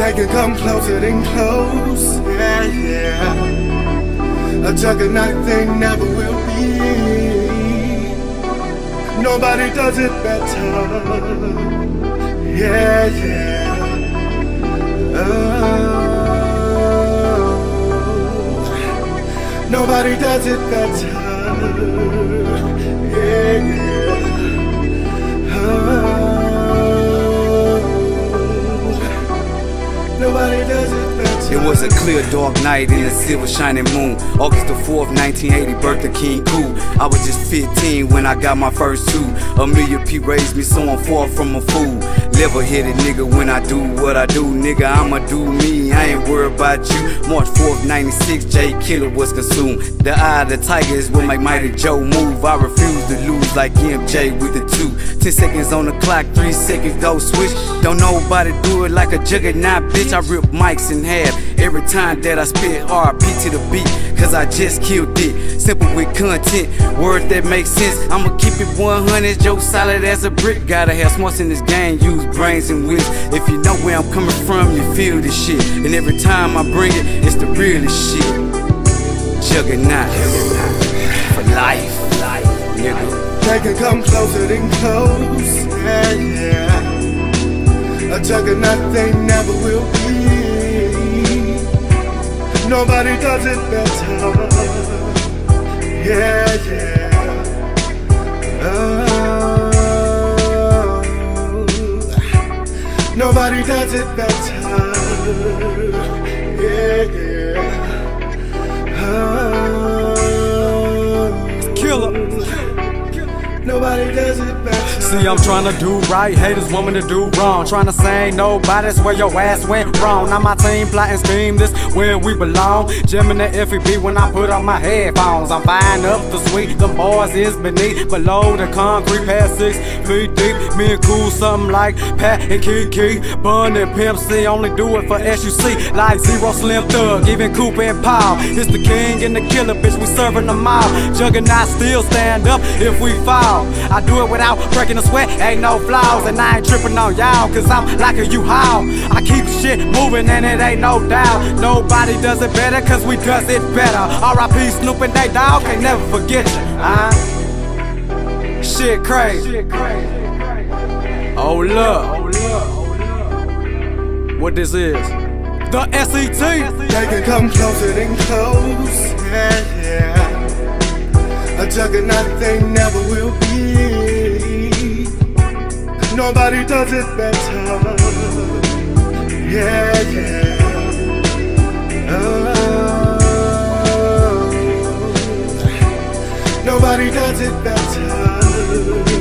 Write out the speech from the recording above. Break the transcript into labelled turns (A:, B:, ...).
A: They can come closer than close. Yeah, yeah. A juggernaut thing never will be. Nobody does it better. Yeah, yeah. Oh. Nobody does it better. It
B: was a clear, dark night in a silver shining moon. August the 4th, 1980, birth of King Cool. I was just 15 when I got my first two. Amelia P raised me, so I'm far from a fool. Level headed nigga when I do what I do, nigga. I'ma do me, I ain't worried about you. March 4th, 96, J Killer was consumed. The eye of the tiger is what make Mighty Joe move. I refuse to lose like MJ with the two. 10 seconds on the clock, 3 seconds go switch. Don't nobody do it like a juggernaut, bitch. I rip mics in half every time that I spit RP to the beat. Cause I just killed it. Simple with content, words that make sense. I'ma keep it 100, Joe solid as a brick. Gotta have smarts in this game, use brains and wits. If you know where I'm coming from, you feel this shit. And every time I bring it, it's the realest shit. Juggernaut. For life. life, Nigga.
A: They can come closer than close. Yeah, yeah. A juggernaut they never will be. Nobody does it better. Yeah, yeah. Oh. Nobody does it better. Yeah, yeah. Oh.
C: Killer.
A: Nobody does it better.
C: See, I'm trying to do right, haters want me to do wrong. Trying to say nobody's where your ass went wrong. Now my team plotting scheme, this where we belong. Jamming the FEB when I put on my headphones. I'm buying up the suite, the boys is beneath, below the concrete, past six feet deep. Me and cool, something like Pat and Keke. Bun and Pimp C, only do it for SUC. Like Z-Ro Slim Thug, even Coop and Paul. It's the king and the killer, bitch, we serving them all. Juggernaut still stand up if we fall. I do it without breaking a sweat, ain't no flaws. And I ain't tripping on y'all, cause I'm like a U-Haul. I keep shit moving and it ain't no doubt. Nobody does it better, cause we does it better. R.I.P. Snoop and they dog, can't never forget you. Huh? Shit crazy. Oh, look. What this is? The SET.
A: They can come closer than close. Yeah, yeah. Juggernaut they never will be. Nobody does it better. Yeah, yeah. Oh. Nobody does it better.